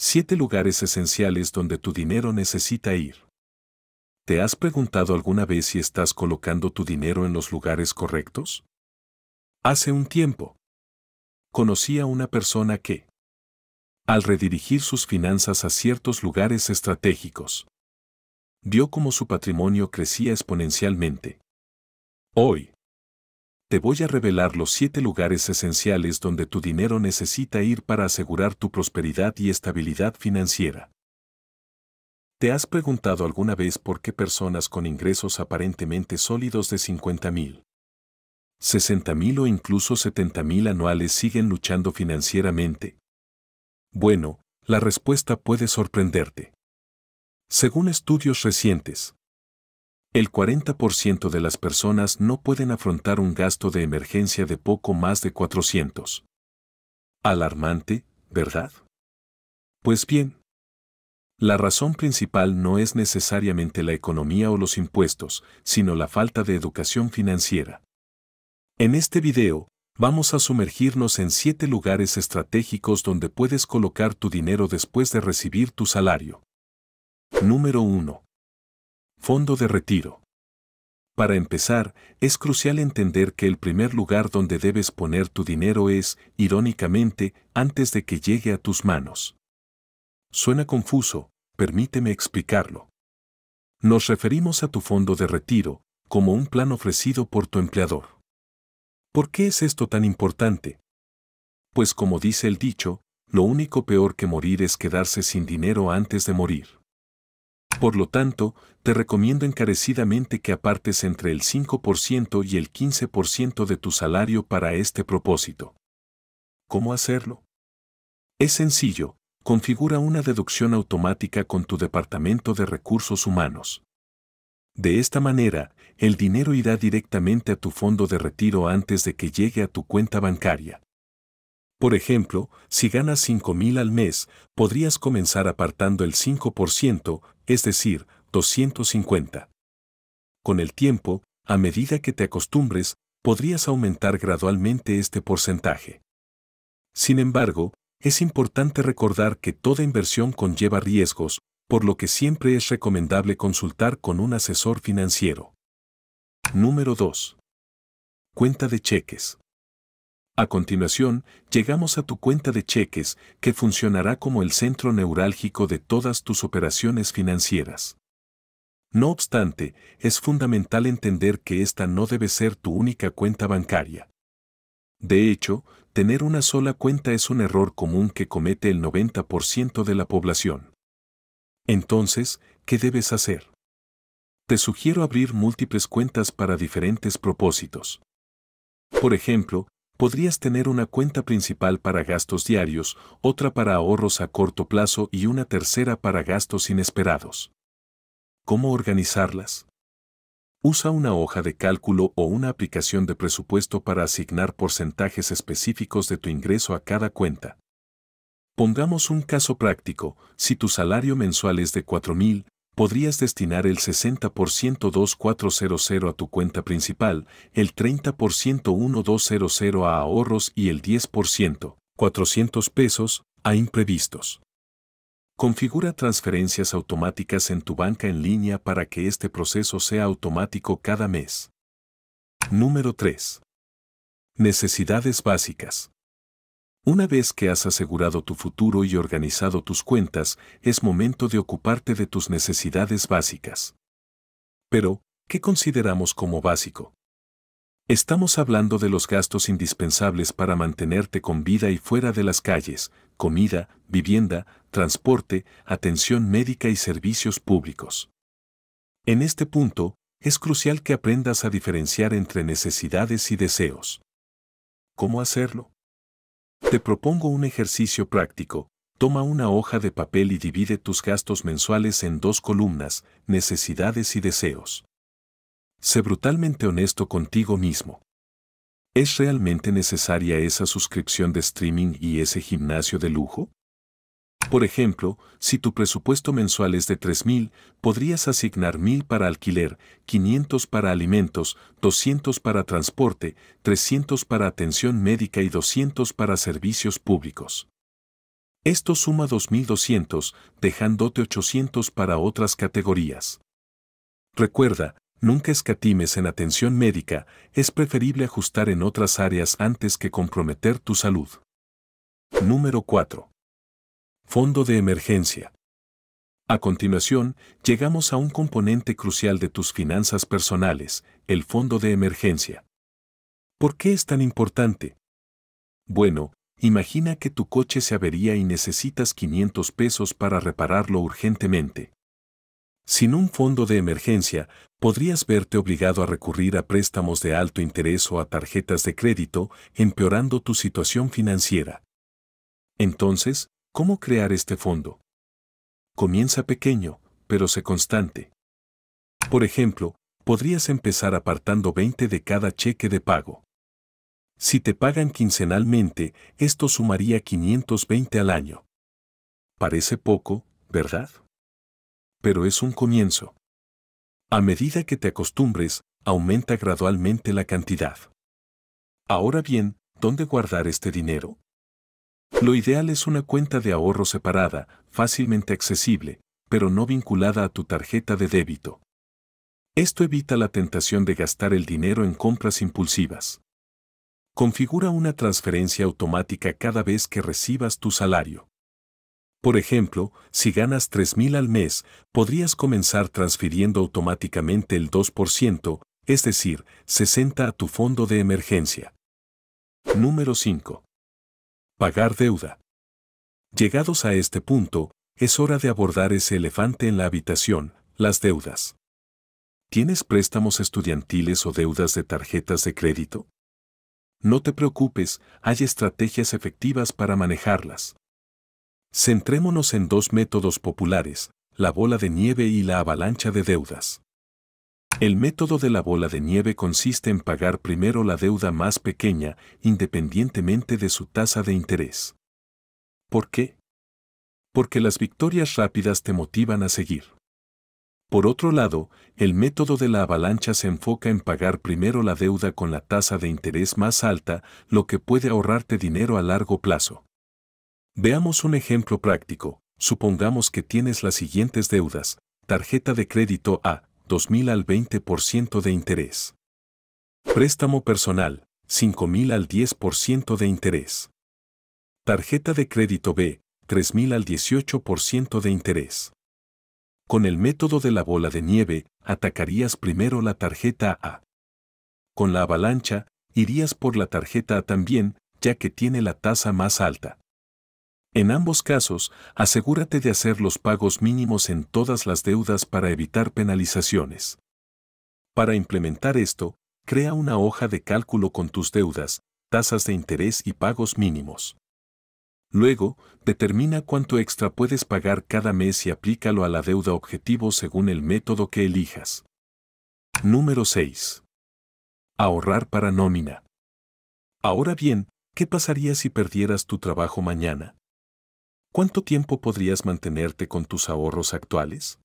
7 lugares esenciales donde tu dinero necesita ir. ¿Te has preguntado alguna vez si estás colocando tu dinero en los lugares correctos? Hace un tiempo, conocí a una persona que, al redirigir sus finanzas a ciertos lugares estratégicos, vio cómo su patrimonio crecía exponencialmente. Hoy, te voy a revelar los siete lugares esenciales donde tu dinero necesita ir para asegurar tu prosperidad y estabilidad financiera. ¿Te has preguntado alguna vez por qué personas con ingresos aparentemente sólidos de 50 mil, 60 mil o incluso 70 mil anuales siguen luchando financieramente? Bueno, la respuesta puede sorprenderte. Según estudios recientes, el 40% de las personas no pueden afrontar un gasto de emergencia de poco más de 400. Alarmante, ¿verdad? Pues bien, la razón principal no es necesariamente la economía o los impuestos, sino la falta de educación financiera. En este video, vamos a sumergirnos en 7 lugares estratégicos donde puedes colocar tu dinero después de recibir tu salario. Número 1. Fondo de retiro. Para empezar, es crucial entender que el primer lugar donde debes poner tu dinero es, irónicamente, antes de que llegue a tus manos. Suena confuso, permíteme explicarlo. Nos referimos a tu fondo de retiro, como un plan ofrecido por tu empleador. ¿Por qué es esto tan importante? Pues como dice el dicho, lo único peor que morir es quedarse sin dinero antes de morir. Por lo tanto, te recomiendo encarecidamente que apartes entre el 5% y el 15% de tu salario para este propósito. ¿Cómo hacerlo? Es sencillo, configura una deducción automática con tu Departamento de Recursos Humanos. De esta manera, el dinero irá directamente a tu fondo de retiro antes de que llegue a tu cuenta bancaria. Por ejemplo, si ganas 5 mil al mes, podrías comenzar apartando el 5%, es decir, 250. Con el tiempo, a medida que te acostumbres, podrías aumentar gradualmente este porcentaje. Sin embargo, es importante recordar que toda inversión conlleva riesgos, por lo que siempre es recomendable consultar con un asesor financiero. Número 2. Cuenta de cheques. A continuación, llegamos a tu cuenta de cheques, que funcionará como el centro neurálgico de todas tus operaciones financieras. No obstante, es fundamental entender que esta no debe ser tu única cuenta bancaria. De hecho, tener una sola cuenta es un error común que comete el 90% de la población. Entonces, ¿qué debes hacer? Te sugiero abrir múltiples cuentas para diferentes propósitos. Por ejemplo, podrías tener una cuenta principal para gastos diarios, otra para ahorros a corto plazo y una tercera para gastos inesperados. ¿Cómo organizarlas? Usa una hoja de cálculo o una aplicación de presupuesto para asignar porcentajes específicos de tu ingreso a cada cuenta. Pongamos un caso práctico, si tu salario mensual es de 4.000, podrías destinar el 60% 2400 a tu cuenta principal, el 30% 1200 a ahorros y el 10%, 400 pesos, a imprevistos. Configura transferencias automáticas en tu banca en línea para que este proceso sea automático cada mes. Número 3. Necesidades básicas. Una vez que has asegurado tu futuro y organizado tus cuentas, es momento de ocuparte de tus necesidades básicas. Pero, ¿qué consideramos como básico? Estamos hablando de los gastos indispensables para mantenerte con vida y fuera de las calles, comida, vivienda, transporte, atención médica y servicios públicos. En este punto, es crucial que aprendas a diferenciar entre necesidades y deseos. ¿Cómo hacerlo? Te propongo un ejercicio práctico. Toma una hoja de papel y divide tus gastos mensuales en dos columnas, necesidades y deseos. Sé brutalmente honesto contigo mismo. ¿Es realmente necesaria esa suscripción de streaming y ese gimnasio de lujo? Por ejemplo, si tu presupuesto mensual es de 3.000, podrías asignar 1.000 para alquiler, 500 para alimentos, 200 para transporte, 300 para atención médica y 200 para servicios públicos. Esto suma 2.200, dejándote 800 para otras categorías. Recuerda, nunca escatimes en atención médica, es preferible ajustar en otras áreas antes que comprometer tu salud. Número 4. Fondo de emergencia. A continuación, llegamos a un componente crucial de tus finanzas personales, el fondo de emergencia. ¿Por qué es tan importante? Bueno, imagina que tu coche se avería y necesitas 500 pesos para repararlo urgentemente. Sin un fondo de emergencia, podrías verte obligado a recurrir a préstamos de alto interés o a tarjetas de crédito, empeorando tu situación financiera. Entonces, ¿cómo crear este fondo? Comienza pequeño, pero sé constante. Por ejemplo, podrías empezar apartando 20 de cada cheque de pago. Si te pagan quincenalmente, esto sumaría 520 al año. Parece poco, ¿verdad? Pero es un comienzo. A medida que te acostumbres, aumenta gradualmente la cantidad. Ahora bien, ¿dónde guardar este dinero? Lo ideal es una cuenta de ahorro separada, fácilmente accesible, pero no vinculada a tu tarjeta de débito. Esto evita la tentación de gastar el dinero en compras impulsivas. Configura una transferencia automática cada vez que recibas tu salario. Por ejemplo, si ganas 3.000 al mes, podrías comenzar transfiriendo automáticamente el 2%, es decir, 60 a tu fondo de emergencia. Número 5. Pagar deuda. Llegados a este punto, es hora de abordar ese elefante en la habitación, las deudas. ¿Tienes préstamos estudiantiles o deudas de tarjetas de crédito? No te preocupes, hay estrategias efectivas para manejarlas. Centrémonos en dos métodos populares, la bola de nieve y la avalancha de deudas. El método de la bola de nieve consiste en pagar primero la deuda más pequeña, independientemente de su tasa de interés. ¿Por qué? Porque las victorias rápidas te motivan a seguir. Por otro lado, el método de la avalancha se enfoca en pagar primero la deuda con la tasa de interés más alta, lo que puede ahorrarte dinero a largo plazo. Veamos un ejemplo práctico. Supongamos que tienes las siguientes deudas. Tarjeta de crédito A, 2.000 al 20% de interés. Préstamo personal, 5.000 al 10% de interés. Tarjeta de crédito B, 3.000 al 18% de interés. Con el método de la bola de nieve, atacarías primero la tarjeta A. Con la avalancha, irías por la tarjeta A también, ya que tiene la tasa más alta. En ambos casos, asegúrate de hacer los pagos mínimos en todas las deudas para evitar penalizaciones. Para implementar esto, crea una hoja de cálculo con tus deudas, tasas de interés y pagos mínimos. Luego, determina cuánto extra puedes pagar cada mes y aplícalo a la deuda objetivo según el método que elijas. Número 6. Ahorrar para nómina. Ahora bien, ¿qué pasaría si perdieras tu trabajo mañana? ¿Cuánto tiempo podrías mantenerte con tus ahorros actuales?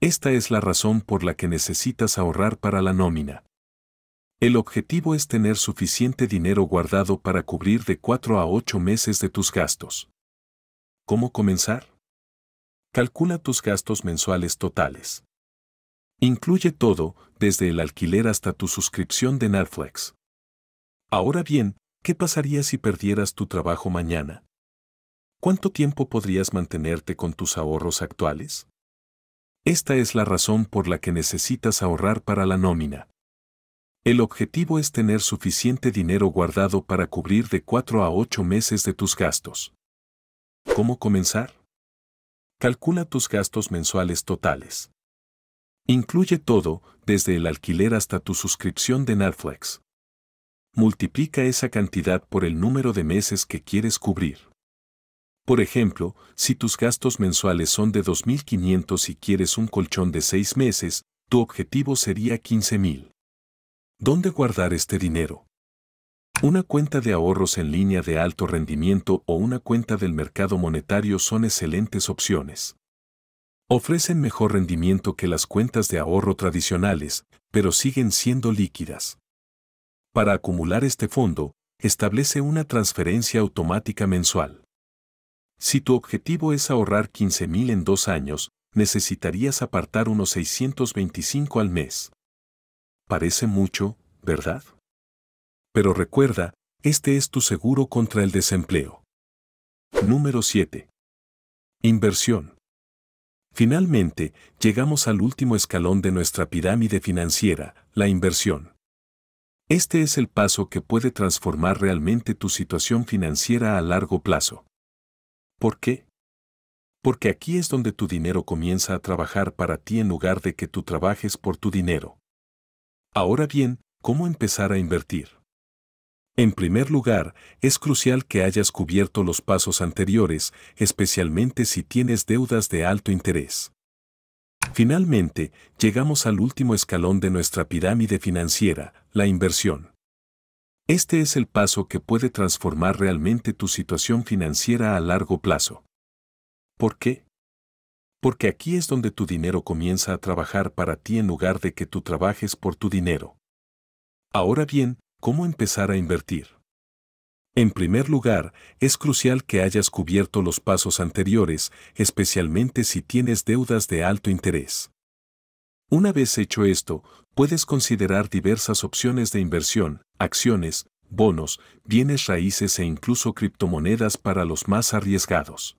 Esta es la razón por la que necesitas ahorrar para la nómina. El objetivo es tener suficiente dinero guardado para cubrir de 4 a 8 meses de tus gastos. ¿Cómo comenzar? Calcula tus gastos mensuales totales. Incluye todo, desde el alquiler hasta tu suscripción de Netflix. Ahora bien, ¿qué pasaría si perdieras tu trabajo mañana? ¿Cuánto tiempo podrías mantenerte con tus ahorros actuales? Esta es la razón por la que necesitas ahorrar para la nómina. El objetivo es tener suficiente dinero guardado para cubrir de 4 a 8 meses de tus gastos. ¿Cómo comenzar? Calcula tus gastos mensuales totales. Incluye todo, desde el alquiler hasta tu suscripción de Netflix. Multiplica esa cantidad por el número de meses que quieres cubrir. Por ejemplo, si tus gastos mensuales son de 2.500 y quieres un colchón de 6 meses, tu objetivo sería 15.000. ¿Dónde guardar este dinero? Una cuenta de ahorros en línea de alto rendimiento o una cuenta del mercado monetario son excelentes opciones. Ofrecen mejor rendimiento que las cuentas de ahorro tradicionales, pero siguen siendo líquidas. Para acumular este fondo, establece una transferencia automática mensual. Si tu objetivo es ahorrar 15 mil en dos años, necesitarías apartar unos 625 al mes. Parece mucho, ¿verdad? Pero recuerda, este es tu seguro contra el desempleo. Número 7. Inversión. Finalmente, llegamos al último escalón de nuestra pirámide financiera, la inversión. Este es el paso que puede transformar realmente tu situación financiera a largo plazo. ¿Por qué? Porque aquí es donde tu dinero comienza a trabajar para ti en lugar de que tú trabajes por tu dinero. Ahora bien, ¿cómo empezar a invertir? En primer lugar, es crucial que hayas cubierto los pasos anteriores, especialmente si tienes deudas de alto interés. Finalmente, llegamos al último escalón de nuestra pirámide financiera, la inversión. Este es el paso que puede transformar realmente tu situación financiera a largo plazo. ¿Por qué? Porque aquí es donde tu dinero comienza a trabajar para ti en lugar de que tú trabajes por tu dinero. Ahora bien, ¿cómo empezar a invertir? En primer lugar, es crucial que hayas cubierto los pasos anteriores, especialmente si tienes deudas de alto interés. Una vez hecho esto, puedes considerar diversas opciones de inversión, acciones, bonos, bienes raíces e incluso criptomonedas para los más arriesgados.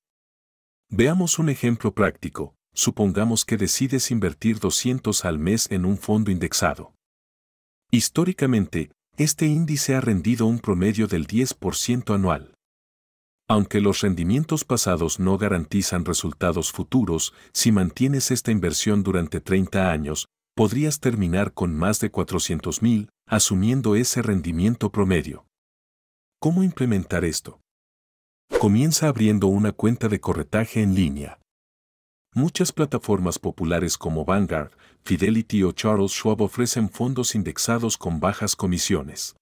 Veamos un ejemplo práctico. Supongamos que decides invertir 200 al mes en un fondo indexado. Históricamente, este índice ha rendido un promedio del 10% anual. Aunque los rendimientos pasados no garantizan resultados futuros, si mantienes esta inversión durante 30 años, podrías terminar con más de 400 mil, asumiendo ese rendimiento promedio. ¿Cómo implementar esto? Comienza abriendo una cuenta de corretaje en línea. Muchas plataformas populares como Vanguard, Fidelity o Charles Schwab ofrecen fondos indexados con bajas comisiones.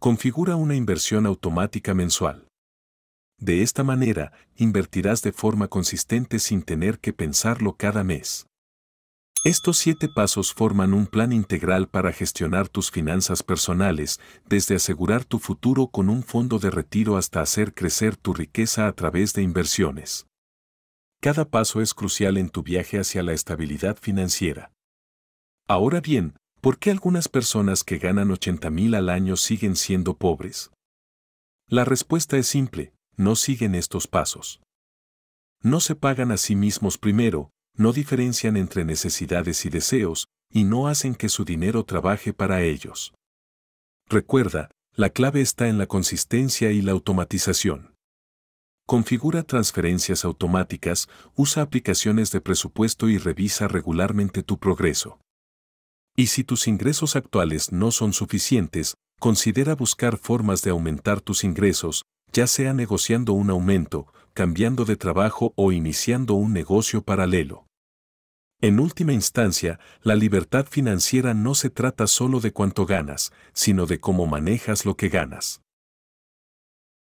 Configura una inversión automática mensual. De esta manera, invertirás de forma consistente sin tener que pensarlo cada mes. Estos siete pasos forman un plan integral para gestionar tus finanzas personales, desde asegurar tu futuro con un fondo de retiro hasta hacer crecer tu riqueza a través de inversiones. Cada paso es crucial en tu viaje hacia la estabilidad financiera. Ahora bien, ¿por qué algunas personas que ganan 80 mil al año siguen siendo pobres? La respuesta es simple, no siguen estos pasos. No se pagan a sí mismos primero, no diferencian entre necesidades y deseos, y no hacen que su dinero trabaje para ellos. Recuerda, la clave está en la consistencia y la automatización. Configura transferencias automáticas, usa aplicaciones de presupuesto y revisa regularmente tu progreso. Y si tus ingresos actuales no son suficientes, considera buscar formas de aumentar tus ingresos, ya sea negociando un aumento, cambiando de trabajo o iniciando un negocio paralelo. En última instancia, la libertad financiera no se trata solo de cuánto ganas, sino de cómo manejas lo que ganas.